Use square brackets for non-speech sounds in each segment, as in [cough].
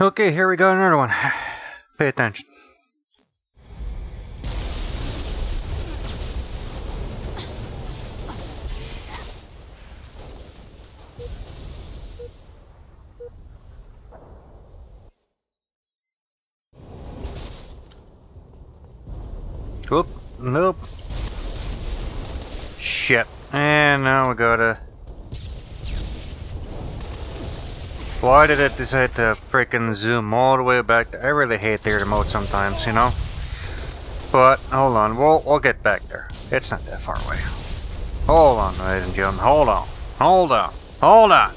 Okay, here we got another one. [sighs] Pay attention. Oop, nope. Shit. And now we gotta... Why did it decide to freaking zoom all the way back? I really hate the remote sometimes, you know? But, hold on, we'll, we'll get back there. It's not that far away. Hold on, ladies and gentlemen, hold on. Hold on. Hold on.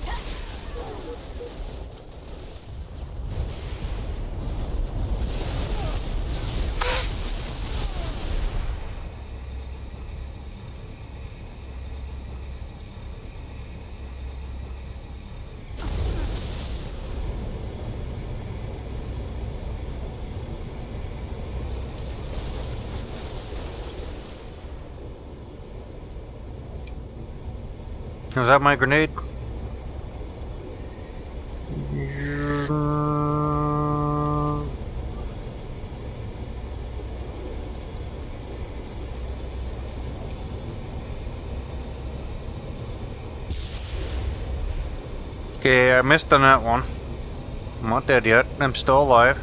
Was that my grenade? Okay, I missed on that one. I'm not dead yet. I'm still alive.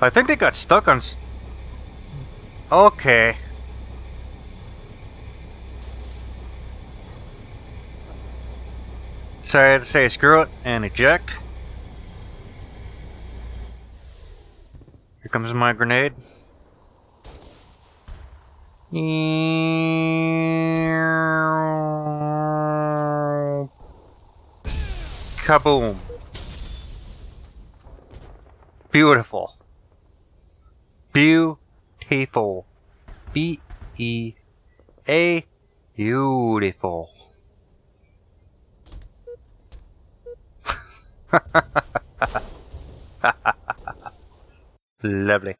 I think they got stuck on... Okay. So I had to say screw it and eject. Here comes my grenade. Kaboom. Beautiful. Beautiful. B E A beautiful. [laughs] Lovely.